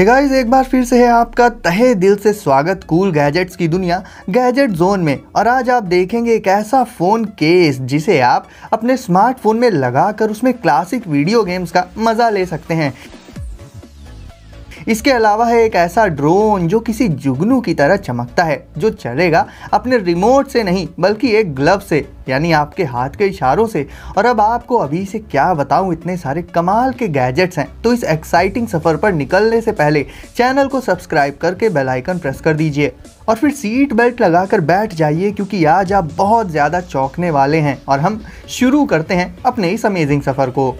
Hey guys एक बार फिर से है आपका तहे दिल से स्वागत कूल गैजेट्स की दुनिया गैजेट जोन में। और आज आप देखेंगे एक ऐसा फ़ोन केस जिसे आप अपने स्मार्टफ़ोन में लगाकर उसमें क्लासिक वीडियो गेम्स का मज़ा ले सकते हैं। इसके अलावा है एक ऐसा ड्रोन जो किसी जुगनू की तरह चमकता है, जो चलेगा अपने रिमोट से नहीं, बल्कि एक ग्लव से, यानी आपके हाथ के इशारों से। और अब आपको अभी से क्या बताऊँ, इतने सारे कमाल के गैजेट्स हैं। तो इस एक्साइटिंग सफ़र पर निकलने से पहले चैनल को सब्सक्राइब करके बेल आइकन प्रेस कर दीजिए। और फिर सीट बेल्ट लगाकर बैठ जाइए, क्योंकि आज आप बहुत ज़्यादा चौंकने वाले हैं। और हम शुरू करते हैं अपने इस अमेजिंग सफ़र को।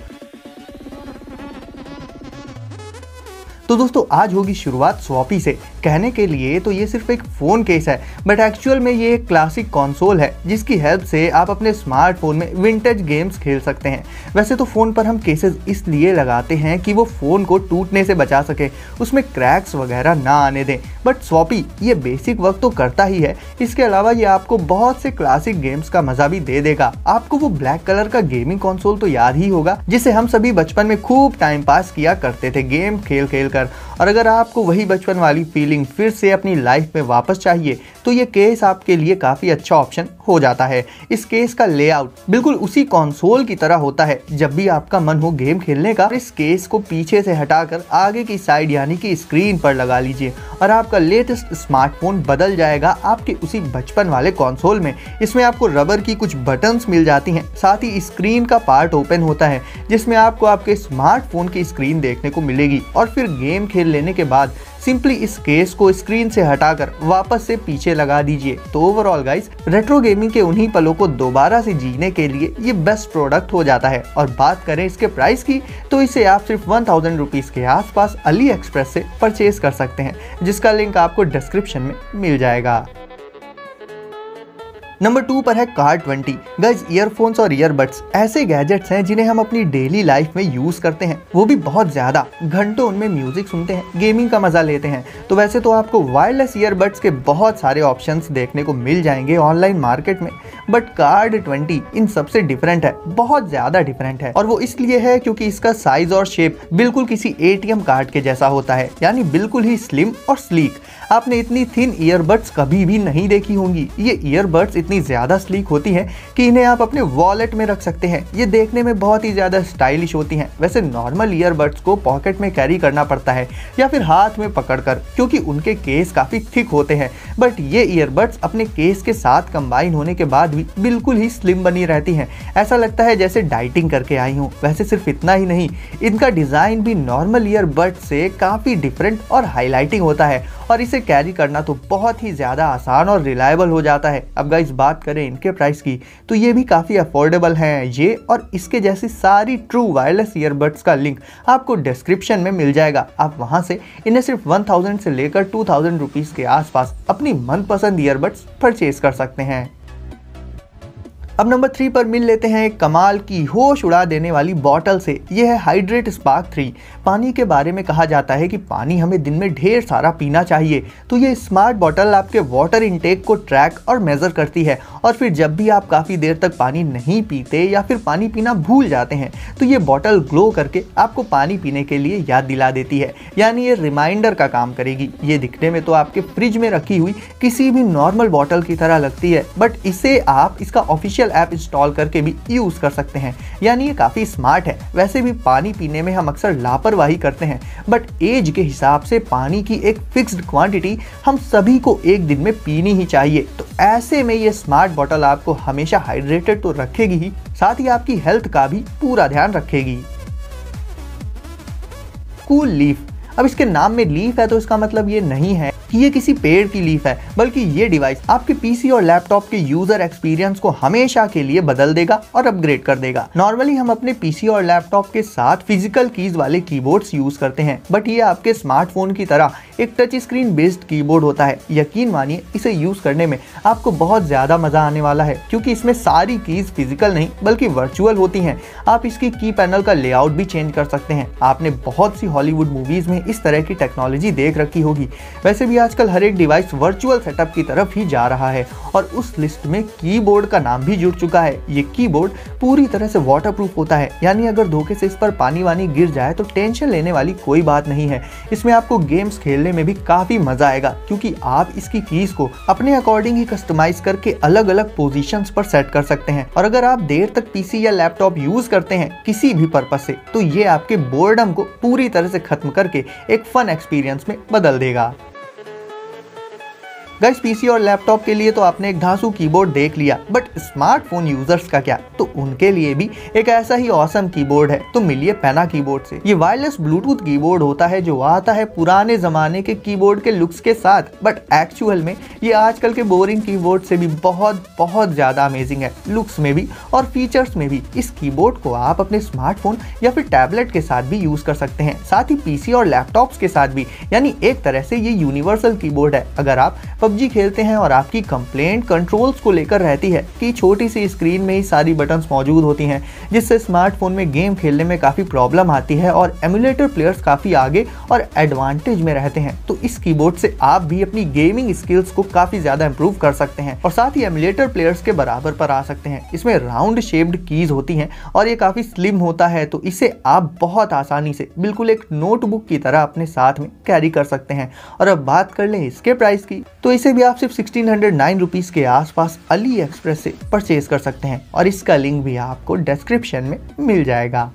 तो दोस्तों आज होगी शुरुआत स्वापी से। कहने के लिए तो ये सिर्फ़ एक फ़ोन केस है बट एक्चुअल में ये एक क्लासिक कॉन्सोल है, जिसकी हेल्प से आप अपने स्मार्टफ़ोन में विंटेज गेम्स खेल सकते हैं। वैसे तो फ़ोन पर हम केसेस इसलिए लगाते हैं कि वो फ़ोन को टूटने से बचा सके, उसमें क्रैक्स वगैरह ना आने दें। बट स्वॉपी ये बेसिक वर्क तो करता ही है। इसके अलावा ये आपको बहुत से क्लासिक गेम्स का मज़ा भी दे देगा। आपको वो ब्लैक कलर का गेमिंग कॉन्सोल तो याद ही होगा, जिसे हम सभी बचपन में खूब टाइम पास किया करते थे गेम खेल खेल कर। और अगर आपको वही बचपन वाली फीलिंग फिर से अपनी लाइफ में वापस चाहिए तो ये केस आपके लिए काफ़ी अच्छा ऑप्शन हो जाता है। इस केस का लेआउट बिल्कुल उसी कंसोल की तरह होता है। जब भी आपका मन हो गेम खेलने का, इस केस को पीछे से हटाकर आगे की साइड यानी कि स्क्रीन पर लगा लीजिए और आपका लेटेस्ट स्मार्टफ़ोन बदल जाएगा आपके उसी बचपन वाले कंसोल में। इसमें आपको रबर की कुछ बटन्स मिल जाती हैं। साथ ही स्क्रीन का पार्ट ओपन होता है, जिसमें आपको आपके स्मार्टफ़ोन की स्क्रीन देखने को मिलेगी और फिर गेम खेल लेने के बाद सिंपली इस केस को स्क्रीन से हटाकर वापस से पीछे लगा दीजिए। तो ओवरऑल गाइस रेट्रो गेमिंग के उन्हीं पलों को दोबारा से जीने के लिए ये बेस्ट प्रोडक्ट हो जाता है। और बात करें इसके प्राइस की तो इसे आप सिर्फ़ वन थाउज़ेंड रुपीज़ के आसपास अली एक्सप्रेस से परचेज कर सकते हैं, जिसका लिंक आपको डिस्क्रिप्शन में मिल जाएगा। नंबर टू पर है कार ट्वेंटी गज ईयरफोन्स और ईयरबड्स ऐसे गैजेट्स हैं जिन्हें हम अपनी डेली लाइफ में यूज़ करते हैं। वो भी बहुत ज़्यादा घंटों उनमें म्यूज़िक सुनते हैं गेमिंग का मज़ा लेते हैं। तो वैसे तो आपको वायरलेस ईयरबड्स के बहुत सारे ऑप्शंस देखने को मिल जाएँगे ऑनलाइन मार्केट में। बट कार्ड ट्वेंटी इन सबसे डिफरेंट है, बहुत ज़्यादा डिफरेंट है। और वो इसलिए है क्योंकि इसका साइज़ और शेप बिल्कुल किसी एटीएम कार्ड के जैसा होता है, यानी बिल्कुल ही स्लिम और स्लीक आपने इतनी थिन ईयरबड्स कभी भी नहीं देखी होंगी। ये ईयरबड्स इतनी ज़्यादा स्लीक होती हैं कि इन्हें आप अपने वॉलेट में रख सकते हैं। ये देखने में बहुत ही ज़्यादा स्टाइलिश होती हैं। वैसे नॉर्मल ईयरबड्स को पॉकेट में कैरी करना पड़ता है या फिर हाथ में पकड़कर, क्योंकि उनके केस काफ़ी थिक होते हैं। बट ये ईयरबड्स अपने केस के साथ कंबाइन होने के बाद भी बिल्कुल ही स्लिम बनी रहती हैं। ऐसा लगता है जैसे डाइटिंग करके आई हूँ। वैसे सिर्फ़ इतना ही नहीं, इनका डिज़ाइन भी नॉर्मल ईयरबड से काफ़ी डिफरेंट और हाईलाइटिंग होता है। और इसे कैरी करना तो बहुत ही ज़्यादा आसान और रिलायबल हो जाता है। अब गाइस बात करें इनके प्राइस की तो ये भी काफ़ी अफोर्डेबल हैं। ये और इसके जैसी सारी ट्रू वायरलेस ईयरबड्स का लिंक आपको डिस्क्रिप्शन में मिल जाएगा। आप वहाँ से इन्हें सिर्फ़ वन थाउज़ेंड से लेकर टू थाउज़ेंड रुपीज़ के आसपास अपनी मनपसंद ईयरबड्स परचेज कर सकते हैं। अब नंबर थ्री पर मिल लेते हैं एक कमाल की होश उड़ा देने वाली बॉटल से। यह है हाइड्रेट स्पार्क थ्री पानी के बारे में कहा जाता है कि पानी हमें दिन में ढेर सारा पीना चाहिए। तो ये स्मार्ट बॉटल आपके वाटर इनटेक को ट्रैक और मेज़र करती है। और फिर जब भी आप काफ़ी देर तक पानी नहीं पीते या फिर पानी पीना भूल जाते हैं तो ये बॉटल ग्लो करके आपको पानी पीने के लिए याद दिला देती है। यानी ये रिमाइंडर का काम करेगी। ये दिखने में तो आपके फ्रिज में रखी हुई किसी भी नॉर्मल बॉटल की तरह लगती है। बट इसे आप, इसका ऑफिशियल ऑफिशियल ऐप इंस्टॉल करके भी यूज़ कर सकते हैं। यानी ये काफ़ी स्मार्ट है। वैसे भी पानी पीने में हम अक्सर लापरवाही करते हैं। बट एज के हिसाब से पानी की एक फिक्स्ड क्वांटिटी हम सभी को एक दिन में पीनी ही चाहिए। तो ऐसे में ये स्मार्ट बॉटल आपको हमेशा हाइड्रेटेड तो रखेगी ही। साथ ही आपकी हेल्थ का भी पूरा ध्यान रखेगी। कूल लीफ अब इसके नाम में लीफ है तो इसका मतलब ये नहीं है। कि ये किसी पेड़ की लीफ है, बल्कि ये डिवाइस आपके पीसी और लैपटॉप के यूज़र एक्सपीरियंस को हमेशा के लिए बदल देगा और अपग्रेड कर देगा। नॉर्मली हम अपने पीसी और लैपटॉप के साथ फ़िज़िकल कीज वाले कीबोर्ड्स यूज़ करते हैं, बट ये आपके स्मार्टफ़ोन की तरह एक टच स्क्रीन बेस्ड कीबोर्ड होता है। यकीन मानिए, इसे यूज़ करने में आपको बहुत ज़्यादा मज़ा आने वाला है, क्योंकि इसमें सारी कीज फ़िज़िकल नहीं, बल्कि वर्चुअल होती हैं। आप इसकी की पैनल का लेआउट भी चेंज कर सकते हैं। आपने बहुत सी हॉलीवुड मूवीज़ में इस तरह की टेक्नोलॉजी देख रखी होगी। वैसे भी आजकल हर एक डिवाइस वर्चुअल सेटअप की तरफ़ ही जा रहा है और उस लिस्ट में कीबोर्ड का नाम भी जुड़ चुका है। ये कीबोर्ड पूरी तरह से वाटर प्रूफ होता है। यानी अगर धोखे से इस पर पानी वानी गिर जाए तो टेंशन लेने वाली कोई बात नहीं है। इसमें आपको गेम्स खेलने में भी काफ़ी मज़ा आएगा, क्योंकि आप इसकी कीज को अपने अकॉर्डिंग ही कस्टमाइज करके अलग अलग पोजिशन पर सेट कर सकते हैं। और अगर आप देर तक पीसी या लैपटॉप यूज़ करते हैं किसी भी पर्पज से तो ये आपके बोर्डम को पूरी तरह से खत्म करके एक फन एक्सपीरियंस में बदल देगा। गाइस पीसी और लैपटॉप के लिए तो आपने एक धांसू कीबोर्ड देख लिया, बट स्मार्टफ़ोन यूज़र्स का क्या? तो उनके लिए भी एक ऐसा ही औसम कीबोर्ड है। तो मिलिए पैना कीबोर्ड से। ये वायरलेस ब्लूटूथ कीबोर्ड होता है जो आता है पुराने जमाने के कीबोर्ड के लुक्स के साथ, बट एक्चुअल में ये आजकल के बोरिंग कीबोर्ड से भी बहुत बहुत ज़्यादा अमेजिंग है। लुक्स में भी और फीचर्स में भी। इस कीबोर्ड को आप अपने स्मार्टफ़ोन या फिर टैबलेट के साथ भी यूज़ कर सकते हैं। साथ ही पीसी और लैपटॉप्स के साथ भी। यानी एक तरह से ये यूनिवर्सल कीबोर्ड है। अगर आप पबजी खेलते हैं और आपकी कंप्लेंट कंट्रोल्स को लेकर रहती है कि छोटी सी स्क्रीन में ही सारी बटन्स मौजूद होती हैं, जिससे स्मार्टफ़ोन में गेम खेलने में काफ़ी प्रॉब्लम आती है और एमुलेटर प्लेयर्स काफ़ी आगे और एडवांटेज में रहते हैं। तो इस कीबोर्ड से आप भी अपनी गेमिंग स्किल्स को काफ़ी ज़्यादा इंप्रूव कर सकते हैं और साथ ही एमुलेटर प्लेयर्स के बराबर पर आ सकते हैं। इसमें राउंड शेप्ड कीज होती हैं और ये काफ़ी स्लिम होता है तो इसे आप बहुत आसानी से बिल्कुल एक नोटबुक की तरह अपने साथ में कैरी कर सकते हैं। और अब बात कर लें इसके प्राइस की तो भी आप सिर्फ़ सिक्सटीन हंड्रेड नाइन रुपीज़ के आसपास अली एक्सप्रेस से परचेज कर सकते हैं और इसका लिंक भी आपको डिस्क्रिप्शन में मिल जाएगा।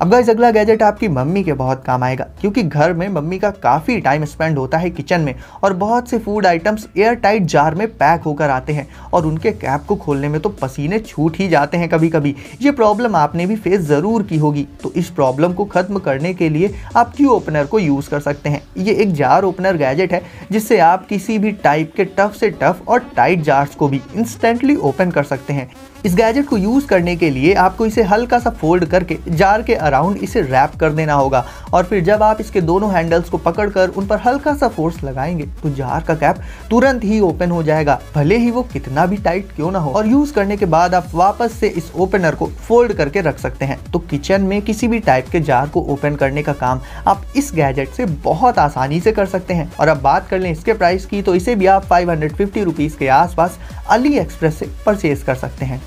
अब गाइस अगला गैजेट आपकी मम्मी के बहुत काम आएगा, क्योंकि घर में मम्मी का काफ़ी टाइम स्पेंड होता है किचन में और बहुत से food items air tight jar में पैक होकर आते हैं और उनके कैप को खोलने में तो पसीने छूट ही जाते हैं कभी कभी ये प्रॉब्लम आपने भी फेस ज़रूर की होगी। तो इस प्रॉब्लम को खत्म करने के लिए आप क्यू ओपनर को यूज़ कर सकते हैं। ये एक जार ओपनर गैजेट है, जिससे आप किसी भी टाइप के टफ से टफ और टाइट जार्स को भी इंस्टेंटली ओपन कर सकते हैं। इस गैजेट को यूज़ करने के लिए आपको इसे हल्का सा फोल्ड करके जार के अराउंड इसे रैप कर देना होगा। और फिर जब आप इसके दोनों हैंडल्स को पकड़कर उन पर हल्का सा फोर्स लगाएँगे तो जार का कैप तुरंत ही ओपन हो जाएगा। भले ही वो कितना भी टाइट क्यों ना हो। और यूज़ करने के बाद आप वापस से इस ओपनर को फोल्ड करके रख सकते हैं। तो किचन में किसी भी टाइप के जार को ओपन करने का काम आप इस गैजेट से बहुत आसानी से कर सकते हैं। और अब बात कर लें इसके प्राइस की तो इसे भी आप फाइव हंड्रेड के आसपास अली एक्सप्रेस से परचेज कर सकते हैं।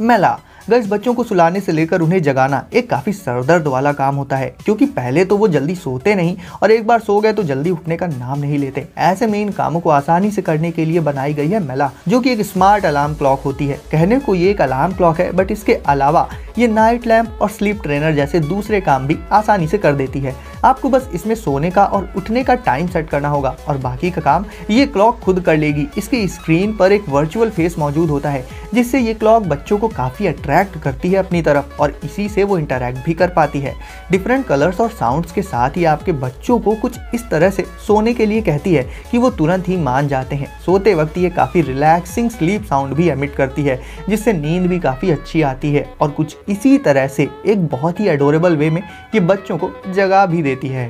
मेला। गर्ल्स बच्चों को सुलाने से लेकर उन्हें जगाना एक काफ़ी सरदर्द वाला काम होता है, क्योंकि पहले तो वो जल्दी सोते नहीं और एक बार सो गए तो जल्दी उठने का नाम नहीं लेते। ऐसे में इन कामों को आसानी से करने के लिए बनाई गई है मेला, जो कि एक स्मार्ट अलार्म क्लॉक होती है। कहने को ये एक अलार्म क्लॉक है बट इसके अलावा ये नाइट लैम्प और स्लीप ट्रेनर जैसे दूसरे काम भी आसानी से कर देती है। आपको बस इसमें सोने का और उठने का टाइम सेट करना होगा और बाकी का काम ये क्लॉक खुद कर लेगी। इसकी स्क्रीन पर एक वर्चुअल फेस मौजूद होता है, जिससे ये क्लॉक बच्चों को काफ़ी अट्रैक्ट करती है अपनी तरफ़ और इसी से वो इंटरेक्ट भी कर पाती है। डिफरेंट कलर्स और साउंड्स के साथ ही आपके बच्चों को कुछ इस तरह से सोने के लिए कहती है कि वो तुरंत ही मान जाते हैं। सोते वक्त ये काफ़ी रिलैक्सिंग स्लीप साउंड भी एमिट करती है, जिससे नींद भी काफ़ी अच्छी आती है और कुछ इसी तरह से एक बहुत ही एडोरेबल वे में ये बच्चों को जगा भी देती है।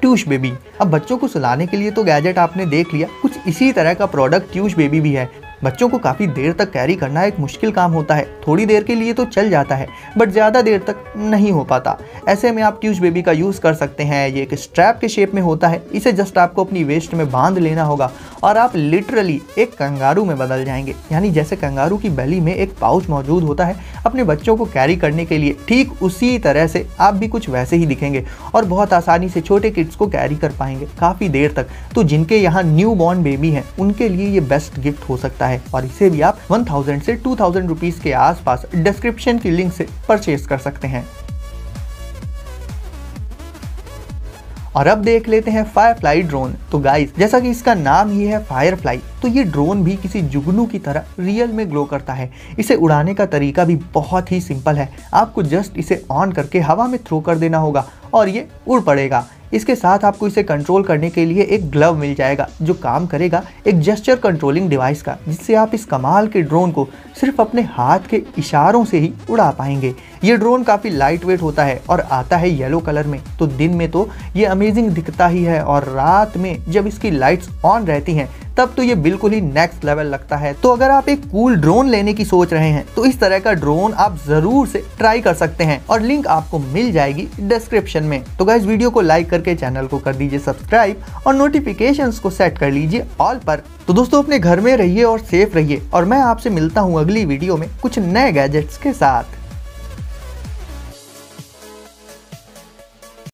ट्यूश बेबी अब बच्चों को सुलाने के लिए तो गैजेट आपने देख लिया, कुछ इसी तरह का प्रोडक्ट ट्यूश बेबी भी है। बच्चों को काफ़ी देर तक कैरी करना एक मुश्किल काम होता है। थोड़ी देर के लिए तो चल जाता है बट ज़्यादा देर तक नहीं हो पाता। ऐसे में आप ट्यूज बेबी का यूज़ कर सकते हैं। ये एक स्ट्रैप के शेप में होता है। इसे जस्ट आपको अपनी वेस्ट में बाँध लेना होगा और आप लिटरली एक कंगारू में बदल जाएँगे। यानी जैसे कंगारू की बैली में एक पाउच मौजूद होता है, अपने बच्चों को कैरी करने के लिए ठीक उसी तरह से आप भी कुछ वैसे ही दिखेंगे और बहुत आसानी से छोटे किड्स को कैरी कर पाएँगे काफ़ी देर तक। तो जिनके यहाँ न्यू बॉर्न बेबी हैं, उनके लिए ये बेस्ट गिफ्ट हो सकता है। और इसे भी आप 1000 से 2000 रुपीस के आसपास डिस्क्रिप्शन की लिंक से परचेज कर सकते हैं। और अब देख लेते हैं फायरफ्लाई ड्रोन तो गाइस जैसा कि इसका नाम ही है फायरफ्लाई तो ये ड्रोन भी किसी जुगनू की तरह रियल में ग्लो करता है। इसे उड़ाने का तरीका भी बहुत ही सिंपल है। आपको जस्ट इसे ऑन करके हवा में थ्रो कर देना होगा और ये उड़ पड़ेगा। इसके साथ आपको इसे कंट्रोल करने के लिए एक ग्लव मिल जाएगा, जो काम करेगा एक जेस्चर कंट्रोलिंग डिवाइस का, जिससे आप इस कमाल के ड्रोन को सिर्फ़ अपने हाथ के इशारों से ही उड़ा पाएँगे। ये ड्रोन काफ़ी लाइट वेट होता है और आता है येलो कलर में। तो दिन में तो ये अमेजिंग दिखता ही है और रात में जब इसकी लाइट्स ऑन रहती हैं तब तो ये बिल्कुल ही नेक्स्ट लेवल लगता है। तो अगर आप एक कूल ड्रोन लेने की सोच रहे हैं तो इस तरह का ड्रोन आप ज़रूर से ट्राई कर सकते हैं और लिंक आपको मिल जाएगी डिस्क्रिप्शन में। तो गाइज़ वीडियो को लाइक करके चैनल को कर दीजिए सब्सक्राइब और नोटिफिकेशन को सेट कर लीजिए ऑल पर। तो दोस्तों, अपने घर में रहिए और सेफ़ रहिए और मैं आपसे मिलता हूँ अगली वीडियो में कुछ नए गैजेट्स के साथ।